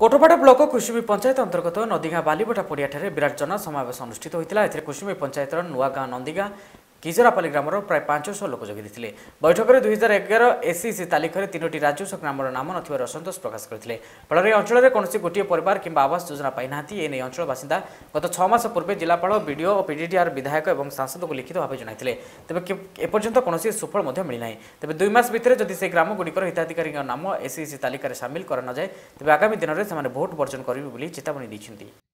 କୋଟପାଡ଼ା block କୃଷିମୀ panchayat ଅନ୍ତର୍ଗତ ନଦୀଗାଁ ବାଲିବଟା ପଡ଼ିଆଠାରେ ବିରାଟ ଜନ ସମାବେଶ ଅନୁଷ୍ଠିତ ହୋଇଥିଲା ଏଥିରେ କୃଷିମୀ ପଞ୍ଚାୟତର ନୂଆଗାଁ ନନ୍ଦୀଗାଁ কিজরাপালি গ্রামের প্রায় পাঁচশো লোক যোগিদেলে বৈঠকরে দুই হাজার এগার এসিসি তালিকার তিনোটি রাজ্য গ্রামের নাম নথিবার অসন্তোষ প্রকাশ করে ফলে এই অঞ্চলের কোণী গোটিয়ে পরিবার কিংবা আবাস যোজনা পাই না এনে অঞ্চল বাসিন্দা গত ছমাস পূর্বে জেলাপাল বিডিও ও পিডিডিআর বিধায়ক এবং সাংসদকে লিখিত ভাবে জনাই তবে এপর্যন্ত কোণী সুফল মিলি না তবে দুই মাস ভিতরে যদি সেই গ্রামগুড়ির হিতাধিকারী নাম এসিসি তালিকায় সামিল করা নযায় তবে আগামী দিনের সে ভোট বর্জন করবে বলে চেতাবনী দিয়েছেন